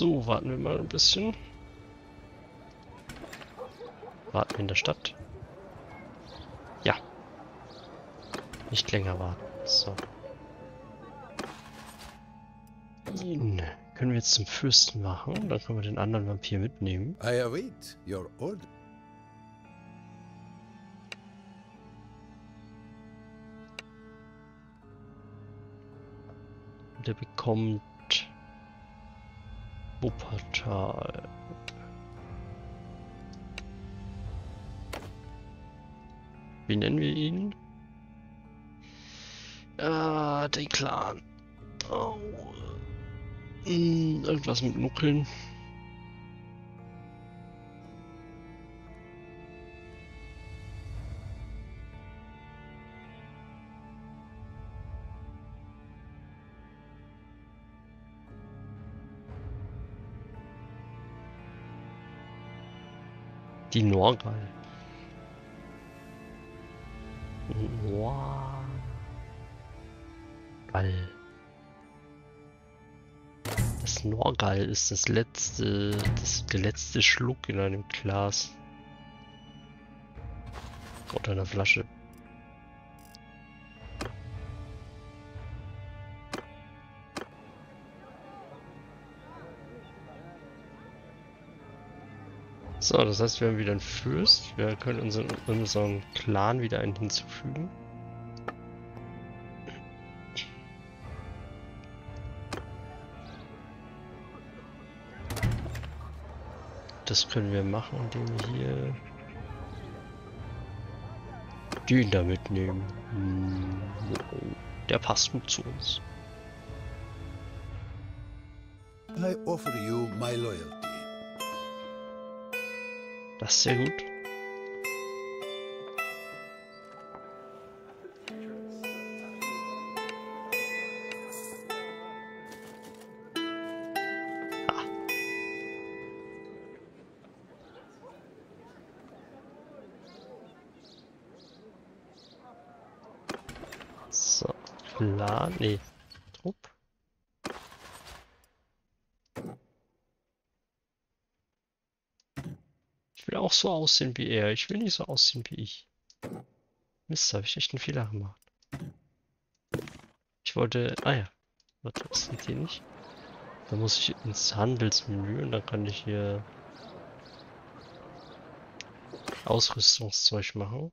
So, warten wir mal ein bisschen. Warten wir in der Stadt. Ja. Nicht länger warten. So. Ihn können wir jetzt zum Fürsten machen. Dann können wir den anderen Vampir mitnehmen. I await your order. Der bekommt Wuppertal. Wie nennen wir ihn? Ah, den Clan. Oh. Hm, irgendwas mit Nuckeln. Die Norgal. Norgal. Das Norgal ist das letzte, das, der letzte Schluck in einem Glas. Oder einer Flasche. So, das heißt, wir haben wieder einen Fürst. Wir können unseren, unseren Clan wieder einen hinzufügen. Das können wir machen, indem wir hier den da mitnehmen. Hm, der passt gut zu uns. I offer you my loyalty. Das ist sehr gut. Ah. So, Plan, nee, Trupp. Ich will auch so aussehen wie er. Ich will nicht so aussehen wie ich. Mist, habe ich echt einen Fehler gemacht. Ich wollte... Ah ja. Warte, das geht hier nicht. Da muss ich ins Handelsmenü und dann kann ich hier Ausrüstungszeug machen.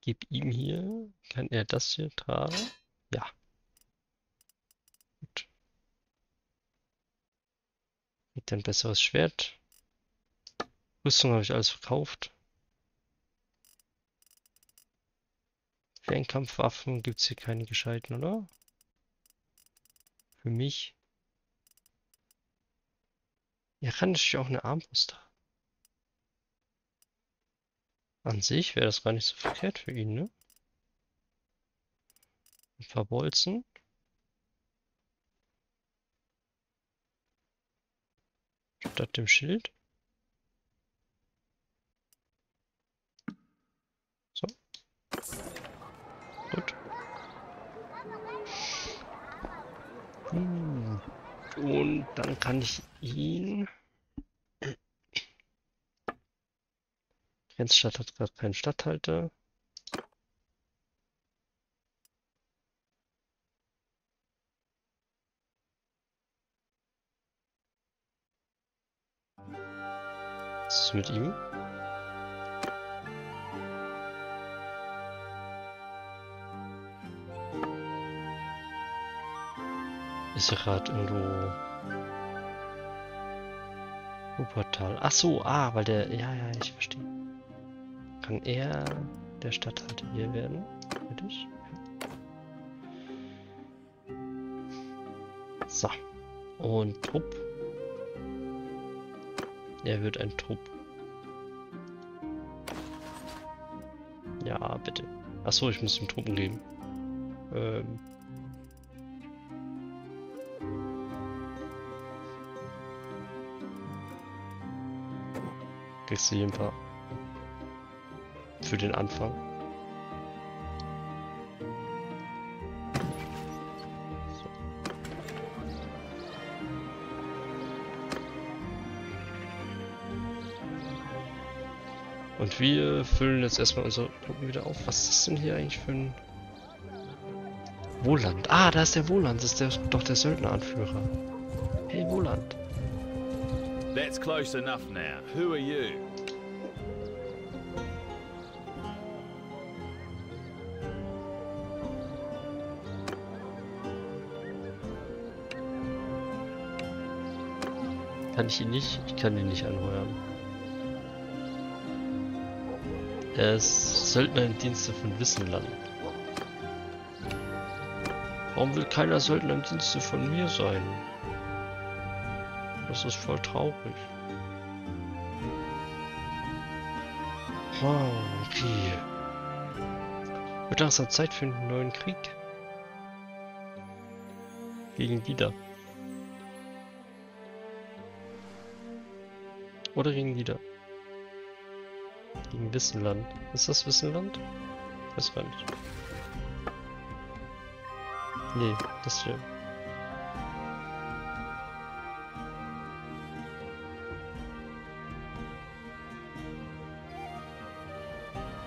Ich gebe ihm hier. Kann er das hier tragen? Ja. Gut. Kriegt ein besseres Schwert. Rüstung habe ich alles verkauft. Fernkampfwaffen gibt es hier keine gescheiten, oder? Für mich. Ja, kann natürlich auch eine Armbrust haben. An sich wäre das gar nicht so verkehrt für ihn, ne? Ein paar Bolzen. Statt dem Schild. So. Gut. Hm. Und dann kann ich ihn... Grenzstadt hat gerade keinen Statthalter. Was ist mit ihm? Ist er gerade irgendwo... Wuppertal. Ach so, ah, weil der... Ja, ja, ich verstehe. Kann er der Stadthalter hier werden? Fertig. So. Und Trupp. Er wird ein Trupp. Ja, bitte. Achso, ich muss ihm Truppen geben. Ähm. Kriegst du hier ein paar. Für den Anfang. Und wir füllen jetzt erstmal unsere Truppen wieder auf. Was ist das denn hier eigentlich für ein... Wohland. Ah, da ist der Wohland. Das ist der, doch der Söldneranführer. Hey, Wohland. That's close enough now. Who are you? Kann ich ihn nicht? Ich kann ihn nicht anheuern. Er ist Söldner im Dienste von Wissenland. Warum will keiner Söldner im Dienste von mir sein? Das ist voll traurig. Oh, okay. Wird langsam Zeit für einen neuen Krieg. Gegen wieder. Oder gegen wieder. Gegen Wissenland. Ist das Wissenland? Weiß gar nicht. Nee, das hier.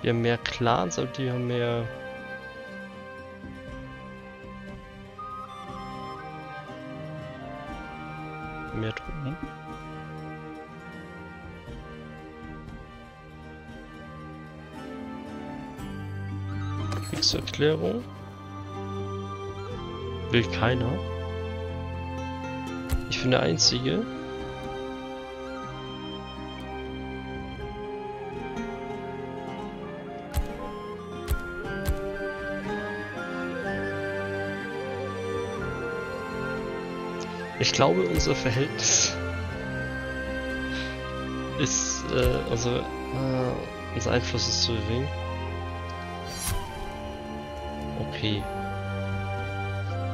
Wir haben mehr Clans, aber die haben mehr... Mehr Truppen. Kriegserklärung. Will keiner. Ich bin der Einzige. Ich glaube, unser Verhältnis ist, äh, also, äh, unser Einfluss ist zu gering. Okay.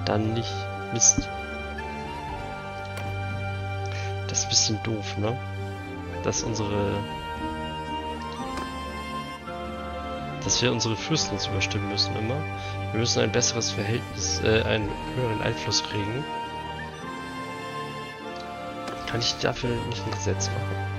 Dann nicht. Mist. Das ist ein bisschen doof, ne? Dass unsere... Dass wir unsere Fürsten uns überstimmen müssen immer. Wir müssen ein besseres Verhältnis, äh, einen höheren Einfluss kriegen. Kann ich dafür nicht ein Gesetz machen?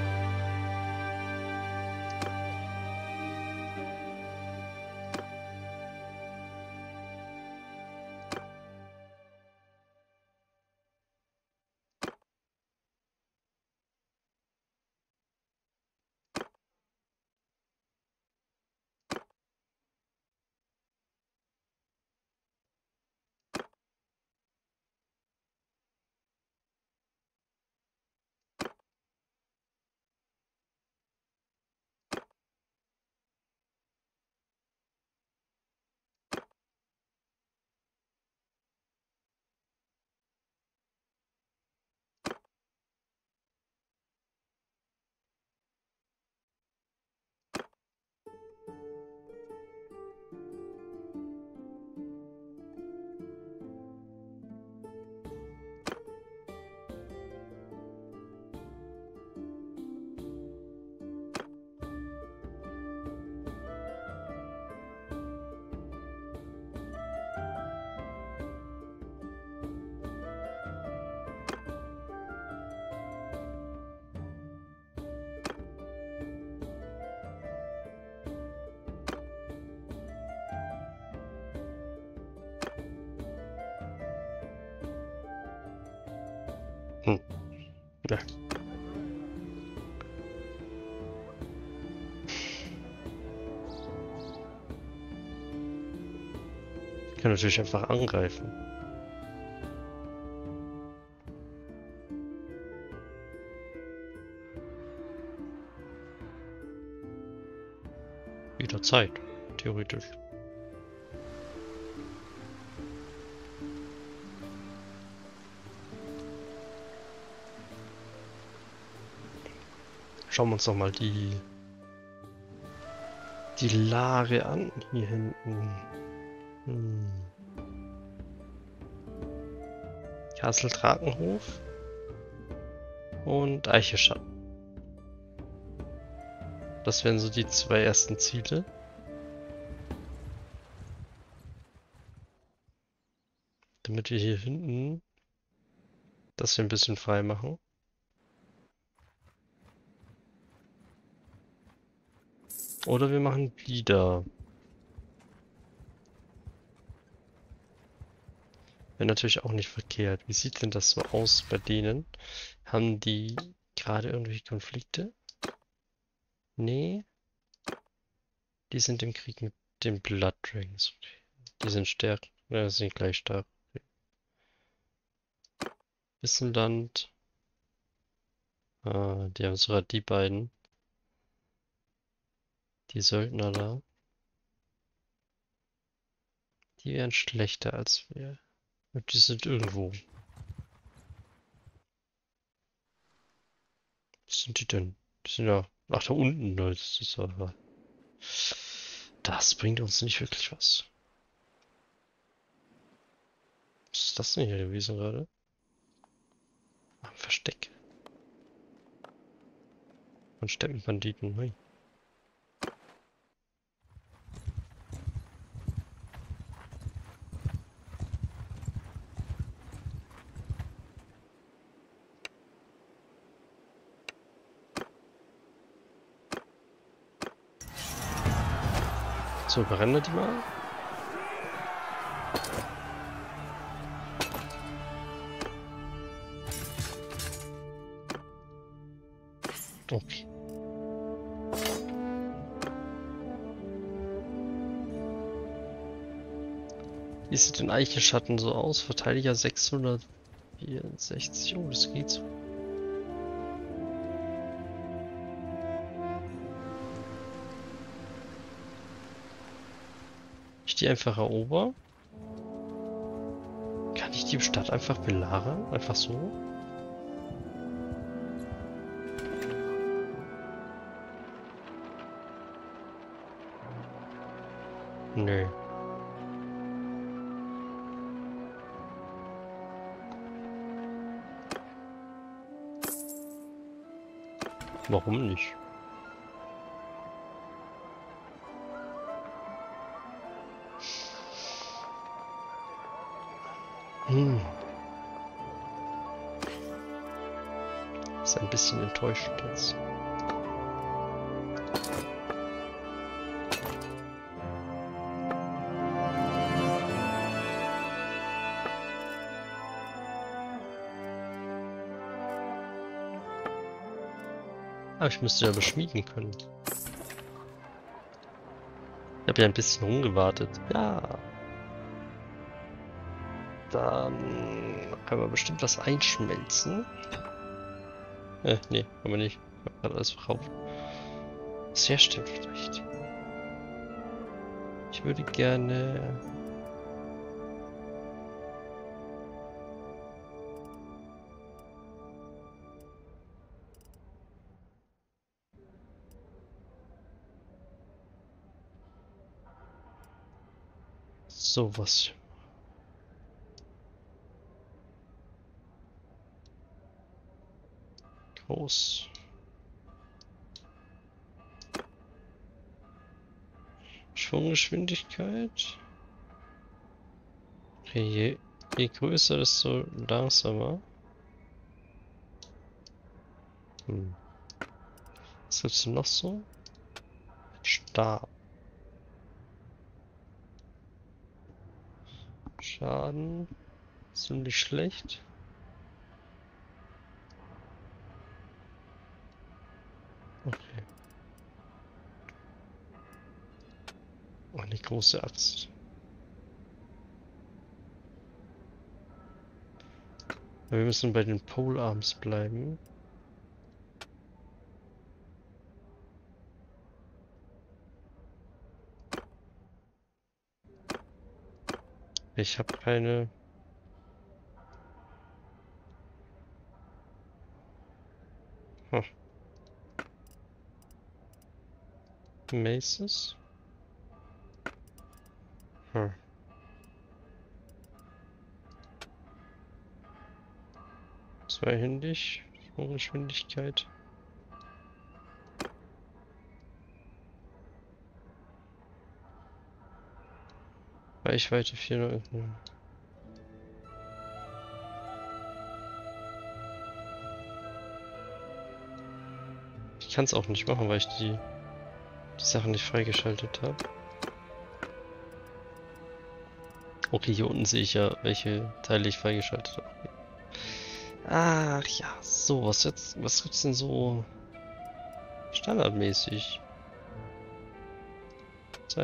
Ja. Ich kann natürlich einfach angreifen. Jederzeit, theoretisch. Schauen wir uns doch mal die die Lage an hier hinten. Hm. Castle Drakenhof und Eicheschatten. Das wären so die zwei ersten Ziele. Damit wir hier hinten das wir ein bisschen frei machen. Oder wir machen da. Wäre natürlich auch nicht verkehrt. Wie sieht denn das so aus bei denen? Haben die gerade irgendwelche Konflikte? Nee. Die sind im Krieg mit den Blood Dragons. Die sind stärker. Ja, sind gleich stark. Wissenland. Ah, die haben sogar die beiden. Die Söldner da. Die wären schlechter als wir. Und die sind irgendwo. Was sind die denn? Die sind ja. Ach, da unten. Das, ist aber, das bringt uns nicht wirklich was. Was ist das denn hier gewesen gerade? Ein Versteck. Von Steppenbanditen. Hui. So, überrennen wir die mal. Okay. Wie sieht denn Eichenschatten so aus? Verteidiger 664. Oh, das geht so. Ich die einfach erober? Kann ich die Stadt einfach belagern? Einfach so? Nö. Warum nicht? Enttäuscht jetzt. Aber ich müsste ja beschmieden können. Ich habe ja ein bisschen rumgewartet. Ja. Dann können wir bestimmt was einschmelzen. Äh, nee, wir nicht. Grad alles verkauft. Sehr stimmt vielleicht. Ich würde gerne... Sowas. Groß. Schwunggeschwindigkeit. Okay, je, je größer, desto langsamer. Hm. Was gibt's noch so? Stab. Schaden. Ziemlich schlecht. Okay. Oh, eine große Axt. Wir müssen bei den Polearms bleiben. Ich habe keine... Hm. Maces? Hm. Zweihändig, Geschwindigkeit. Reichweite 400. Ich kann es auch nicht machen, weil ich die die Sachen nicht freigeschaltet habe. Okay, hier unten sehe ich ja, welche Teile ich freigeschaltet habe. Ach ja, so, was jetzt, was gibt's denn so standardmäßig? So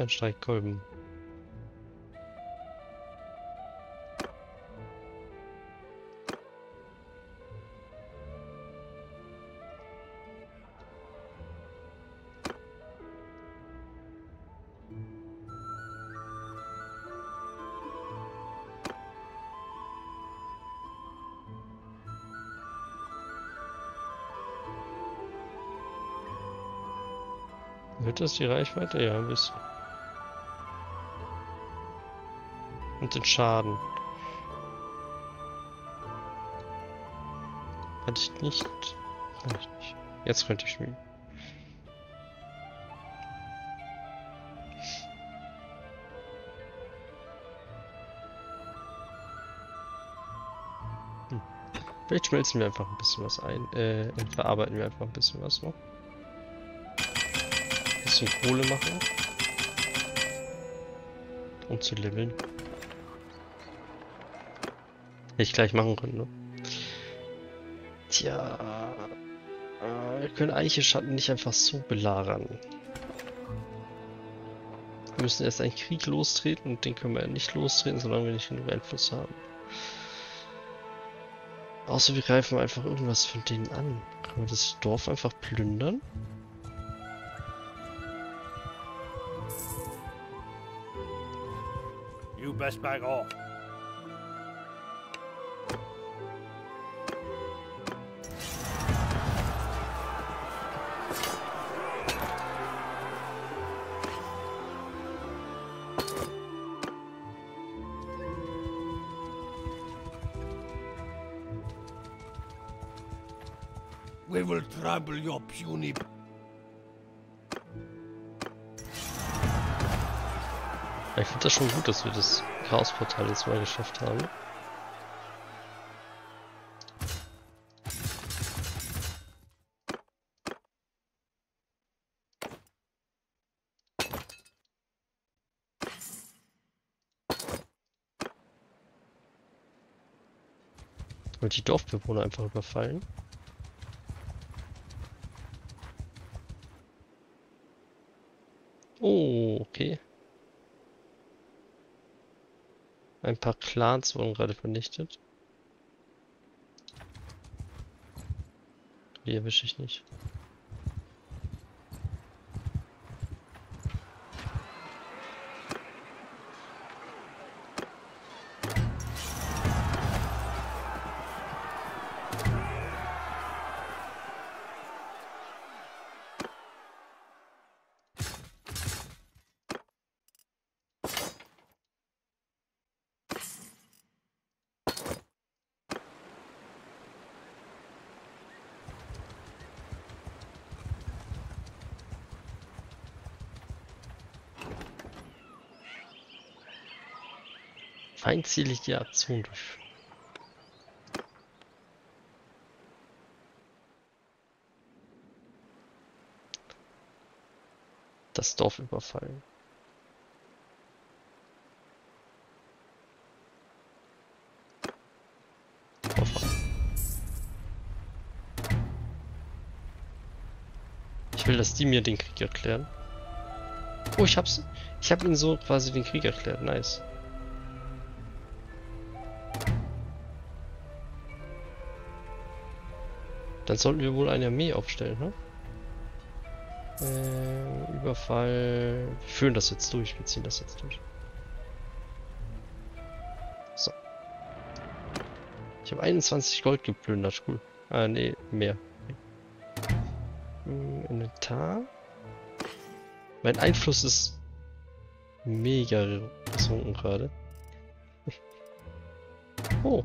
das die Reichweite? Ja, ein bisschen. Und den Schaden. Hatte ich nicht. Jetzt könnte ich schmieden. Hm. Vielleicht schmelzen wir einfach ein bisschen was ein. Äh, verarbeiten wir einfach ein bisschen was noch. Bisschen Kohle machen. Um zu leveln. Hätte ich gleich machen können, ne? Tja. Äh, wir können Eicheschatten nicht einfach so belagern. Wir müssen erst einen Krieg lostreten und den können wir nicht lostreten, solange wir nicht genug Einfluss haben. Außer wir greifen einfach irgendwas von denen an. Können wir das Dorf einfach plündern? Best back off. We will trample your puny Ich finde das schon gut, dass wir das Chaosportal jetzt mal geschafft haben. Und die Dorfbewohner einfach überfallen. Oh, okay. Ein paar Clans wurden gerade vernichtet. Die erwische ich nicht. Feindselige Aktion durchführen. Das Dorf überfallen. Ich will, dass die mir den Krieg erklären. Oh, ich hab's. Ich hab ihnen so quasi den Krieg erklärt. Nice. Dann sollten wir wohl eine Armee aufstellen, ne? Äh, Überfall. Wir führen das jetzt durch, wir ziehen das jetzt durch. So. Ich habe 21 Gold geplündert, cool. Ah, ne, mehr. Hm, Inventar. Mein Einfluss ist mega gesunken gerade. oh.